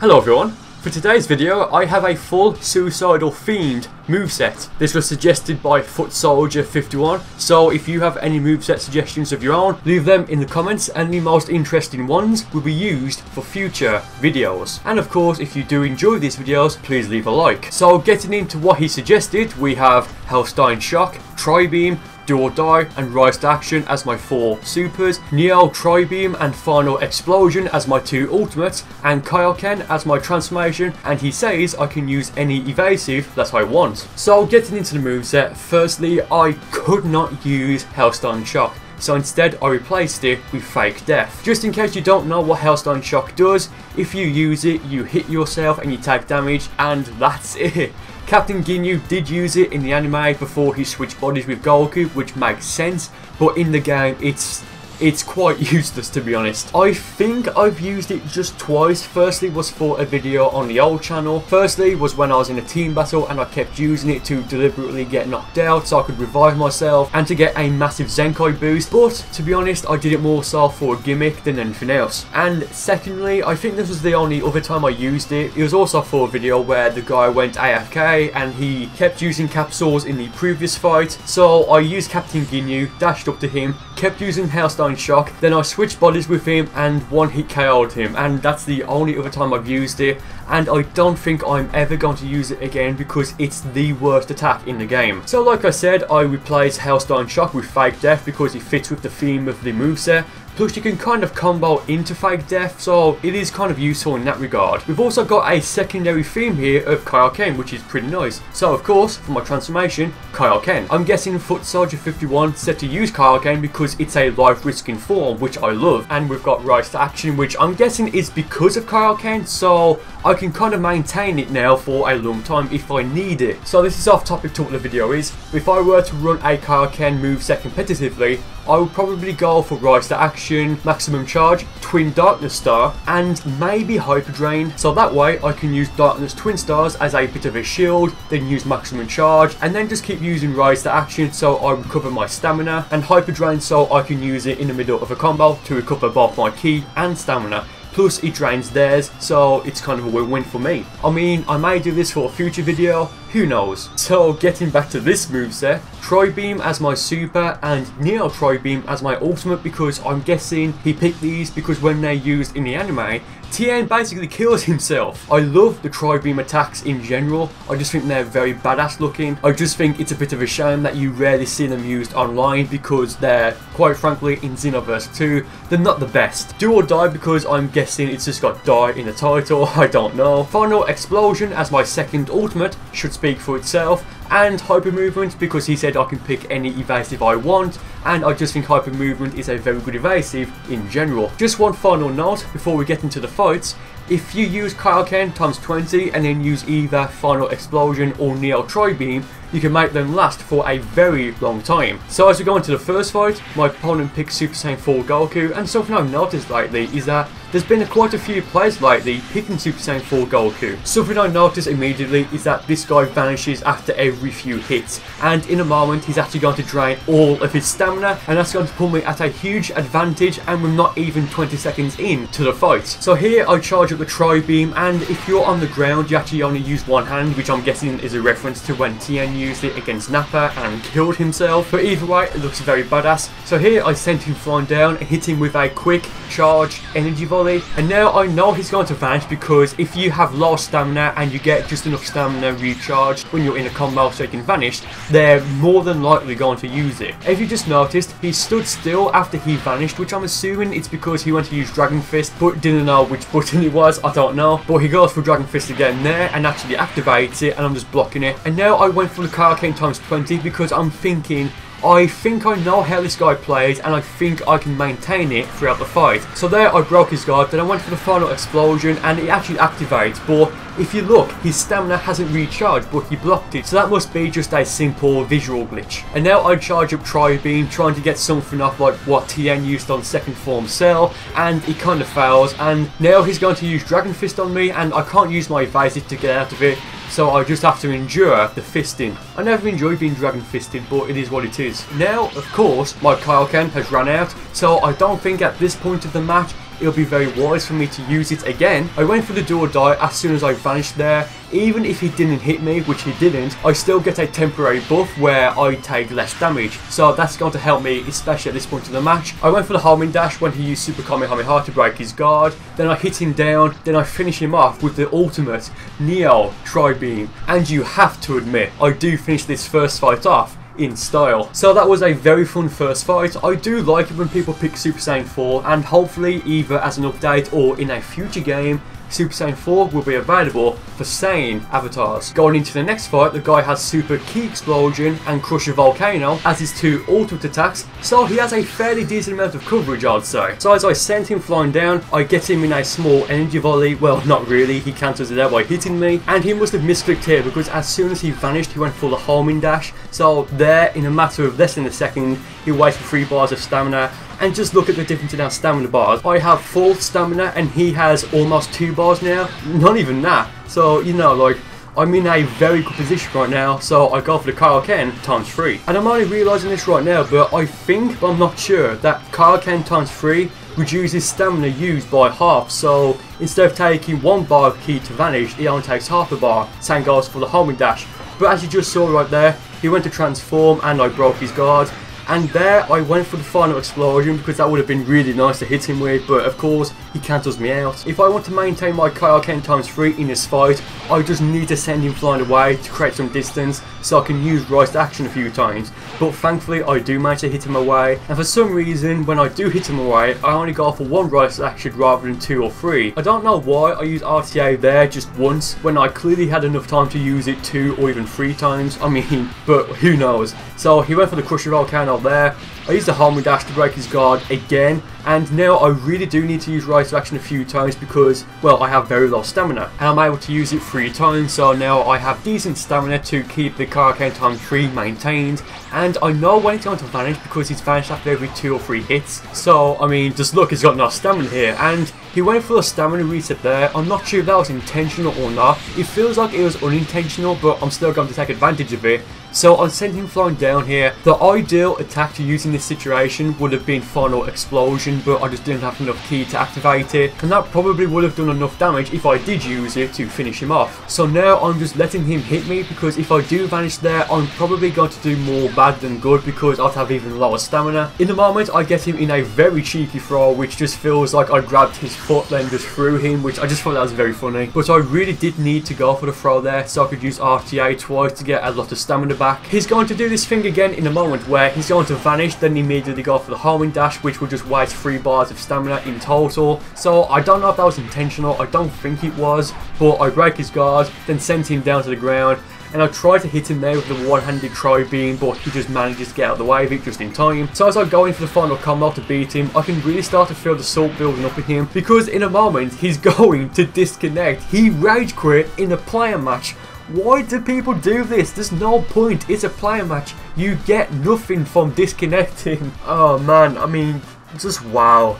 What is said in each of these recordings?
Hello everyone. For today's video, I have a full suicidal themed moveset. This was suggested by Foot Soldier 51, so if you have any moveset suggestions of your own, leave them in the comments and the most interesting ones will be used for future videos. And of course, if you do enjoy these videos, please leave a like. So getting into what he suggested, we have Hellstein Shock, Tri-Beam, do or Die and Rise to Action as my four supers, Neo Tri-Beam and Final Explosion as my two ultimates, and Kaioken as my transformation, and he says I can use any evasive that I want. So getting into the moveset, firstly I could not use Hellstone Shock. So instead I replaced it with Fake Death. Just in case you don't know what Hellstone Shock does, if you use it you hit yourself and you take damage and that's it. Captain Ginyu did use it in the anime before he switched bodies with Goku, which makes sense, but in the game it's it's quite useless to be honest. I think I've used it just twice. Firstly was for a video on the old channel. Firstly was when I was in a team battle and I kept using it to deliberately get knocked out so I could revive myself and to get a massive Zenkai boost. But to be honest, I did it more so for a gimmick than anything else. And secondly, I think this was the only other time I used it. It was also for a video where the guy went AFK and he kept using capsules in the previous fight. So I used Captain Ginyu, dashed up to him, kept using Shock. Then I switched bodies with him and one hit KO'd him. And that's the only other time I've used it. And I don't think I'm ever going to use it again because it's the worst attack in the game. So like I said, I replaced Hellstein Shock with Fake Death because it fits with the theme of the moveset. Plus you can kind of combo into Fake Death, so it is kind of useful in that regard. We've also got a secondary theme here of Kaioken, which is pretty nice. So of course, for my transformation, Kaioken. I'm guessing Foot Soldier 51 said to use Kaioken because it's a life-risking form, which I love. And we've got Rise to Action, which I'm guessing is because of Kaioken, so I can kind of maintain it now for a long time if I need it. So this is off topic to what the video is. If I were to run a Kaioken moveset competitively, I would probably go for Rise to Action, Maximum Charge, Twin Darkness Star, and maybe Hyper Drain. So that way I can use Darkness Twin Stars as a bit of a shield, then use Maximum Charge, and then just keep using Rise to Action so I recover my stamina, and Hyper Drain so I can use it in the middle of a combo to recover both my ki and stamina. Plus it drains theirs, so it's kind of a win-win for me. I mean, I may do this for a future video, who knows. So getting back to this moveset, Tri-Beam as my super and Neo Tri-Beam as my ultimate because I'm guessing he picked these because when they're used in the anime, Tien basically kills himself. I love the Tri-Beam attacks in general. I just think they're very badass looking. I just think it's a bit of a shame that you rarely see them used online because they're, quite frankly, in Xenoverse 2, they're not the best. Do or Die because I'm guessing it's just got die in the title, I don't know. Final Explosion as my second ultimate should speak for itself and hyper movement because he said I can pick any evasive I want and I just think hyper movement is a very good evasive in general. Just one final note before we get into the fights. If you use Kyle Kaioken times 20 and then use either Final Explosion or Neo Tri-Beam, you can make them last for a very long time. So as we go into the first fight, my opponent picks Super Saiyan 4 Goku and something I've noticed lately is that there's been quite a few players lately picking Super Saiyan 4 Goku. Something I noticed immediately is that this guy vanishes after every few hits and in a moment he's actually going to drain all of his stamina and that's going to put me at a huge advantage and we're not even 20 seconds in to the fight. So here I charge up the Tri-Beam and if you're on the ground you actually only use one hand which I'm guessing is a reference to when Tien used it against Nappa and killed himself. But either way, it looks very badass. So here I sent him flying down hit him with a quick charge energy volley. And now I know he's going to vanish because if you have low stamina and you get just enough stamina recharged when you're in a combo so you can vanish, they're more than likely going to use it. If you just noticed, he stood still after he vanished, which I'm assuming it's because he went to use Dragon Fist, but didn't know which button it was, I don't know. But he goes for Dragon Fist again there and actually activates it and I'm just blocking it. And now I went for the Kaioken times 20 because I'm thinking I think I know how this guy plays and I think I can maintain it throughout the fight. So there I broke his guard, then I went for the final explosion and it actually activates but if you look his stamina hasn't recharged but he blocked it so that must be just a simple visual glitch. And now I charge up Tri-Beam trying to get something off like what Tien used on second form Cell and he kind of fails and now he's going to use Dragon Fist on me and I can't use my evasive to get out of it so I just have to endure the fisting. I never enjoy being dragon fisted, but it is what it is. Now, of course, my Kaioken has run out, so I don't think at this point of the match it'll be very wise for me to use it again. I went for the do or die as soon as I vanished there. Even if he didn't hit me, which he didn't, I still get a temporary buff where I take less damage. So that's going to help me, especially at this point in the match. I went for the homing dash when he used Super Kamehameha to break his guard. Then I hit him down. Then I finish him off with the ultimate Neo Tri-Beam. And you have to admit, I do finish this first fight off in style. So that was a very fun first fight. I do like it when people pick Super Saiyan 4 and hopefully either as an update or in a future game Super Saiyan 4 will be available for Saiyan avatars. Going into the next fight, the guy has Super Ki Explosion and Crusher Volcano as his two ultimate attacks, so he has a fairly decent amount of coverage I'd say. So as I send him flying down, I get him in a small energy volley, well not really, he cancels it out by hitting me, and he must have misclicked here because as soon as he vanished he went for the homing dash, so there in a matter of less than a second, he wasted 3 bars of stamina and just look at the difference in our stamina bars. I have full stamina and he has almost 2 bars now. Not even that. So, you know, like, I'm in a very good position right now, so I go for the Kaioken times 3. And I'm only realising this right now, but I think, but I'm not sure, that Kaioken times 3 reduces stamina used by half, so instead of taking one bar of ki to vanish, he only takes half a bar. Same goes for the homing dash. But as you just saw right there, he went to transform and I broke his guard. And there I went for the final explosion because that would have been really nice to hit him with, but of course he cancels me out. If I want to maintain my Kaioken times 3 in this fight, I just need to send him flying away to create some distance so I can use Rise Action a few times. But thankfully I do manage to hit him away, and for some reason when I do hit him away, I only go for one Rise Action rather than two or three. I don't know why I used RTA there just once when I clearly had enough time to use it two or even three times. I mean, but who knows. So he went for the Crusher Volcano there. I used the homing dash to break his guard again, and now I really do need to use Rise to Action a few times because, well, I have very low stamina, and I'm able to use it three times, so now I have decent stamina to keep the Kaioken times 3 maintained, and I know when it's going to vanish because he's vanished after every two or three hits, so, I mean, just look, he's got no stamina here, and he went for a stamina reset there. I'm not sure if that was intentional or not. It feels like it was unintentional, but I'm still going to take advantage of it. So I sent him flying down here. The ideal attack to using in this situation would have been Final Explosion, but I just didn't have enough ki to activate it. And that probably would have done enough damage if I did use it to finish him off. So now I'm just letting him hit me because if I do vanish there, I'm probably going to do more bad than good because I'd have even lower stamina. In the moment, I get him in a very cheeky throw, which just feels like I grabbed his foot then just threw him, which I just thought that was very funny. But I really did need to go for the throw there so I could use RTA twice to get a lot of stamina back. He's going to do this thing again in a moment where he's going to vanish, then immediately go for the homing dash, which will just waste 3 bars of stamina in total. So I don't know if that was intentional, I don't think it was, but I break his guard, then send him down to the ground, and I try to hit him there with the one-handed Tri-Beam, but he just manages to get out of the way of it just in time. So as I go in for the final combo to beat him, I can really start to feel the salt building up in him, because in a moment, he's going to disconnect. He rage quit in a player match. Why do people do this? There's no point. It's a player match. You get nothing from disconnecting. Oh man, I mean, just wow.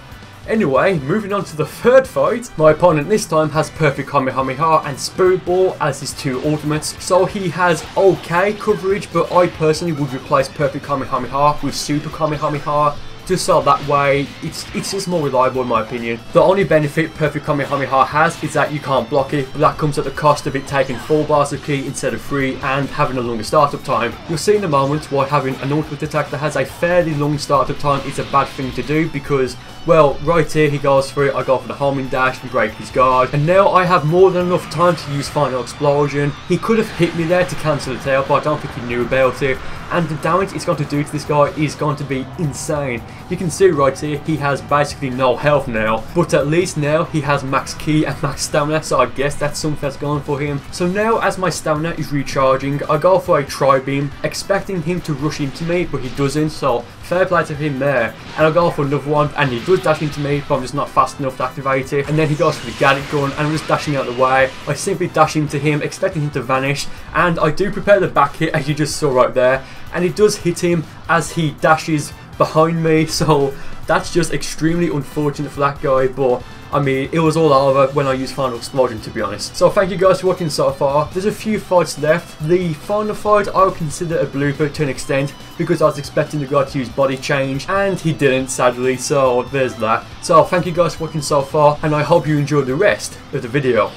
Anyway, moving on to the third fight, my opponent this time has Perfect Kamehameha and Spirit Ball as his two ultimates, so he has okay coverage, but I personally would replace Perfect Kamehameha with Super Kamehameha just so that way it's it's just more reliable in my opinion. The only benefit Perfect Kamehameha has is that you can't block it, but that comes at the cost of it taking 4 bars of ki instead of 3 and having a longer startup time. You'll see in a moment why having an ultimate attack that has a fairly long startup time is a bad thing to do because well, right here he goes for I go for the homing dash and break his guard. And now I have more than enough time to use Final Explosion. He could have hit me there to cancel the tail, but I don't think he knew about it. And the damage it's going to do to this guy is going to be insane. You can see right here, he has basically no health now. But at least now he has max ki and max stamina, so I guess that's something that's going for him. So now as my stamina is recharging, I go for a Tri-Beam, expecting him to rush into me, but he doesn't, so fair play to him there. And I go for another one, and he does dash into me, but I'm just not fast enough to activate it. And then he goes for the Gadget gun, and I'm just dashing out the way. I simply dash into him, expecting him to vanish, and I do prepare the back hit, as you just saw right there. And it does hit him as he dashes behind me, so that's just extremely unfortunate for that guy, but I mean, it was all over when I used Final Explosion to be honest. So thank you guys for watching so far. There's a few fights left. The final fight I would consider a blooper to an extent because I was expecting the guy to use body change and he didn't sadly so there's that. So thank you guys for watching so far and I hope you enjoyed the rest of the video.